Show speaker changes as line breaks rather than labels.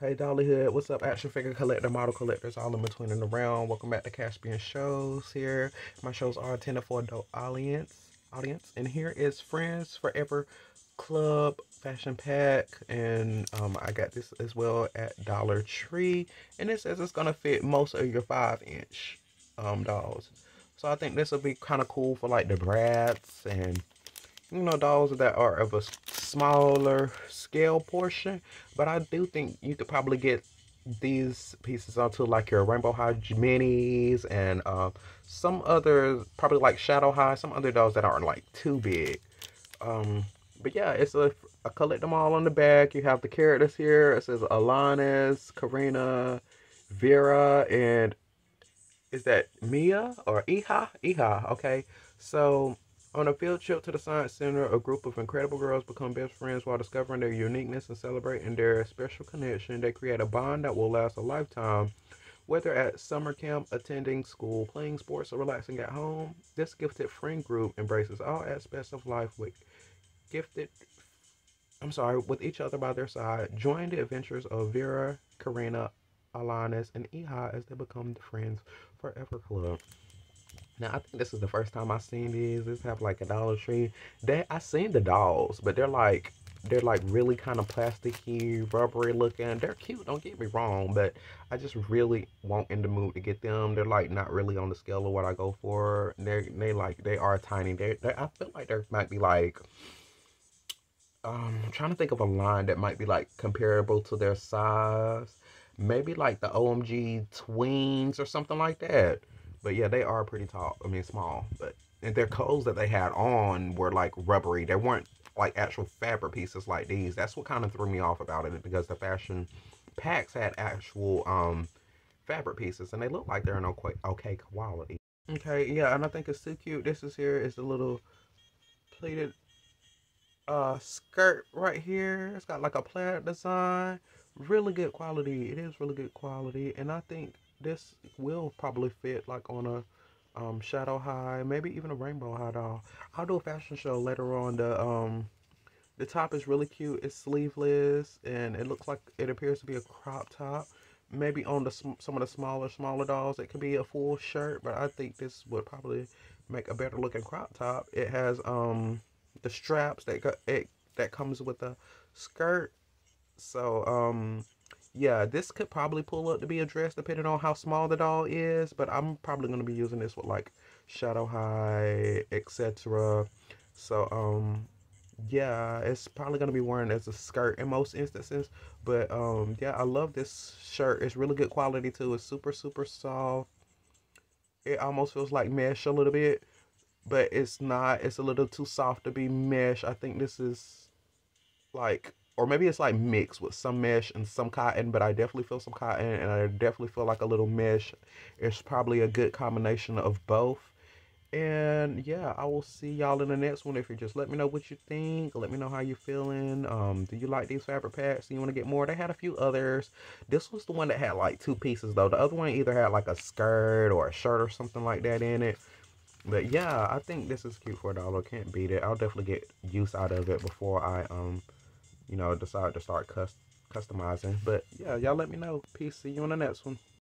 Hey Dollyhood, what's up? Action figure collector, model collectors, all in between and around. Welcome back to Caspian Shows. Here, my shows are intended for adult audience. Audience, and here is Friends Forever Club Fashion Pack, and um, I got this as well at Dollar Tree, and it says it's gonna fit most of your five inch um dolls. So I think this will be kind of cool for like the Bratz and you know dolls that are of a smaller scale portion but i do think you could probably get these pieces onto like your rainbow high minis and uh, some other probably like shadow high some other dolls that aren't like too big. Um but yeah it's a i collect them all on the back. You have the characters here. It says alanis karina vera and is that mia or iha? Iha okay. So on a field trip to the Science Center, a group of incredible girls become best friends while discovering their uniqueness and celebrating their special connection. They create a bond that will last a lifetime. Whether at summer camp, attending school, playing sports, or relaxing at home, this gifted friend group embraces all aspects of life with gifted, I'm sorry, with each other by their side. Join the adventures of Vera, Karina, Alanis, and Iha as they become the Friends Forever Club. Now I think this is the first time I've seen these. This have like a Dollar Tree. They I seen the dolls, but they're like they're like really kind of plasticky, rubbery looking. They're cute, don't get me wrong, but I just really won't in the mood to get them. They're like not really on the scale of what I go for. They're they like they are tiny. They they I feel like there might be like um I'm trying to think of a line that might be like comparable to their size. Maybe like the OMG tweens or something like that. But yeah, they are pretty tall. I mean, small. But and their clothes that they had on were like rubbery. They weren't like actual fabric pieces like these. That's what kind of threw me off about it because the fashion packs had actual um fabric pieces and they look like they're in okay, quality. Okay, yeah, and I think it's too cute. This is here is the little pleated uh skirt right here. It's got like a plaid design. Really good quality. It is really good quality. And I think this will probably fit like on a um, shadow high, maybe even a rainbow high doll. I'll do a fashion show later on. The um, the top is really cute. It's sleeveless and it looks like it appears to be a crop top. Maybe on the some of the smaller smaller dolls, it could be a full shirt, but I think this would probably make a better looking crop top. It has um the straps that it that comes with the skirt. So um yeah, this could probably pull up to be a dress depending on how small the doll is, but I'm probably going to be using this with like shadow high, etc. So, um, yeah, it's probably going to be worn as a skirt in most instances, but, um, yeah, I love this shirt. It's really good quality too. It's super, super soft. It almost feels like mesh a little bit, but it's not. It's a little too soft to be mesh. I think this is like or maybe it's like mixed with some mesh and some cotton, but I definitely feel some cotton and I definitely feel like a little mesh. It's probably a good combination of both. And yeah, I will see y'all in the next one. If you just let me know what you think, let me know how you're feeling. Um, do you like these fabric packs? Do you want to get more? They had a few others. This was the one that had like two pieces though. The other one either had like a skirt or a shirt or something like that in it. But yeah, I think this is cute for a dollar. Can't beat it. I'll definitely get use out of it before I um you know, decide to start customizing. But yeah, y'all let me know. Peace. See you on the next one.